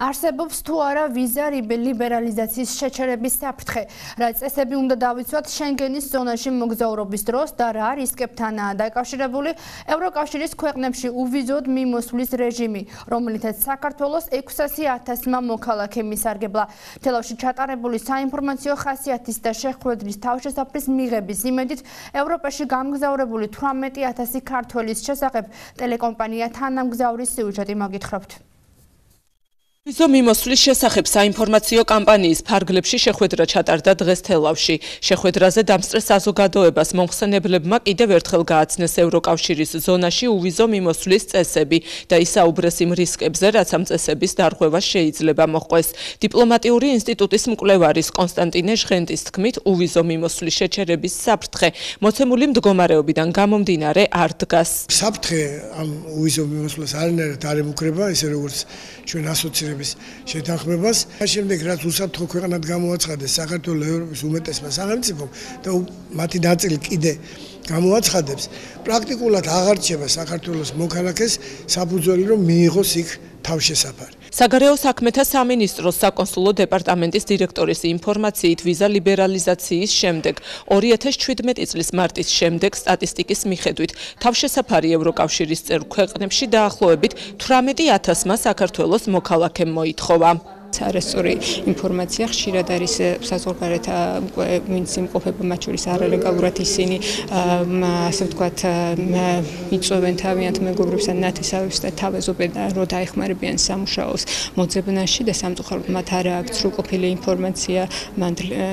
არსებობს თუ არა ვიზა ლიბერალიზაციის შეჩერების საფრთხე, რა წესები უნდა დავიცვათ შენგენის ზონაში მოგზაურობის დროს და რა რისკებთანაა დაკავშირებული ევროკავშირის ქვეყნებში უვიზოდ მიმოსვლის რეჟიმი, რომლითაც საქართველოს 600.000-მა მოქალაქე მისარგებლა. თელავში ჩატარებული საინფორმაციო ხასიათის და შეხვედრის თავშესაფრის მიღების იმედით ევროპაში გამგზავრებული 18000 ქართველის შესახებ ტელეკომპანია თანამგზავრის სიუჟეტი მოგითხრობთ. ვიზო მიმოსვლის შესახებ საინფორმაციო კამპანიის ფარგლებში შეხვედრა ჩატარდა დღეს თელავში. შეხვედრაზე დამსწრე საზოგადოებას მომხსენებლებმა კიდევ ერთხელ გააცნეს ევროკავშირის ზონაში უვიზო მიმოსვლის წესები და ისაუბრეს იმ რისკებზე, რაც ამ წესების დარღვევა შეიძლება მოხდეს. დიპლომატიური ინსტიტუტის მკვლევარის კონსტანტინე ჟღენტის თქმით, უვიზო მიმოსვლის შეჩერების საფრთხე მოცემული მდგომარეობიდან გამომდინარე არ დგას. საფრთხე ამ უვიზო არანაირად არ ემუქრება, ისე როგორც ჩვენ ასოცირებ ქვეყნების შეთანხმებას. შემდეგ რაც უსაფრთხო ქვეყნად გამოაცხადეს საქართველოს ევროპის უმეტესმა სახელმწიფომ და მათი ნაწილი კიდე გამოაცხადებს, პრაქტიკულად აღარ რჩება საქართველოს მოქალაქეს საფუძველი რომ მიიღოს იქ თავშესაფარი. საგარეო საქმეთა სამინისტროს საკონსულო დეპარტამენტის დირექტორის ინფორმაციით ვიზა ლიბერალიზაციის შემდეგ 2017 წლის მარტის შემდეგ სტატისტიკის მიხედვით თავშესაფარი ევროკავშირის წევრ ქვეყნებში დაახლოებით 18000-მა საქართველოს მოქალაქემ მოითხოვა. არასწორი ინფორმაცია ხშირად არის საზღვარგარეთ ვინც იმყოფება მათ შორის არალეგალურად ისინი ასე ვთქვათ მიწვევენ თავიანთ მეგობრებს ან ნათესავებს და თავაზობენ რომ დაეხმარებიან სამუშაოს მოძებნაში და სამწუხაროდ მათ არ აქვს სრულყოფილი ინფორმაცია. მან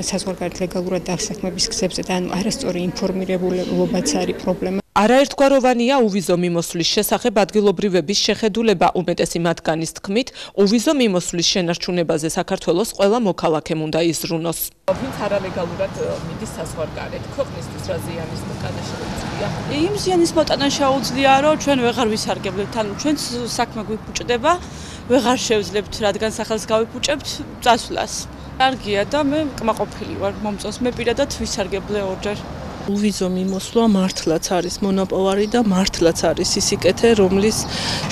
საზღვარგარეთ ლეგალურად დასაქმების გზებზე და ანუ არასწორი ინფორმირებულობაც არის პრობლემა არაერთგვაროვანია უვიზო მიმოსვლის შესახებ ადგილობრივების შეხედულება. უმეტესი მათგანის თქმით უვიზო მიმოსვლის შენარჩუნებაზე საქართველოს ყველა მოქალაქემ უნდა იზრუნოს. ვინც არალეგალურად მიდის საზღვარგარეთ. ქვეყნისთვის რა ზიანის მოტანა შეუძლია იმ ზიანის მოტანა შეუძლია რომ ჩვენ ვეღარ ვისარგებლებთ. ანუ ჩვენც საქმე გვიფუჭდება ვეღარ შევძლებთ რადგან სახელს გავიფუჭებთ წასვლას. კარგია და მე კმაყოფილი ვარ მომწონს. მე პირადად ვისარგებლე ორჯერ უვიზო მიმოსვლა მართლაც არის მონოპოლარი და მართლაც არის ისიკეთე, რომლის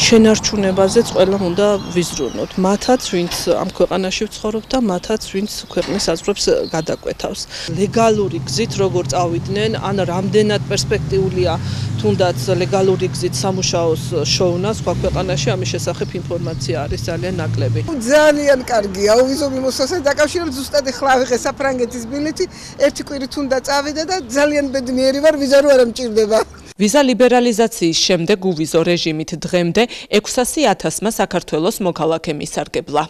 შენარჩუნებაზეც ყველა უნდა ვიზრუნოთ. მათაც, ვინც ამ ქვეყანაში ცხოვრობ და მათაც, ვინც ქვეყნის აზრებს გადაკვეთავს. ლეგალური გზით როგორ წავიდნენ, ან რამდენად პერსპექტიულია თუნდაც ლეგალური გზით სამუშაოს შოუნა სხვა ქვეყანაში ამის შესახებ ინფორმაცია არის ძალიან ნაკლები. ძალიან კარგია. უვიზო მიმოსვლასთან დაკავშირებით ზუსტად ეხლა ავიღე საფრანგეთის ბილეთი, ერთი კვირით უნდა წავიდე და ძალიან ძალიან ბედნიერი ვარ, ვიზა რო არ ამჭირდება. ვიზა ლიბერალიზაციის შემდეგ უვიზო რეჟიმით დღემდე 600.000-მა საქართველოს მოქალაქე მისარგებლა.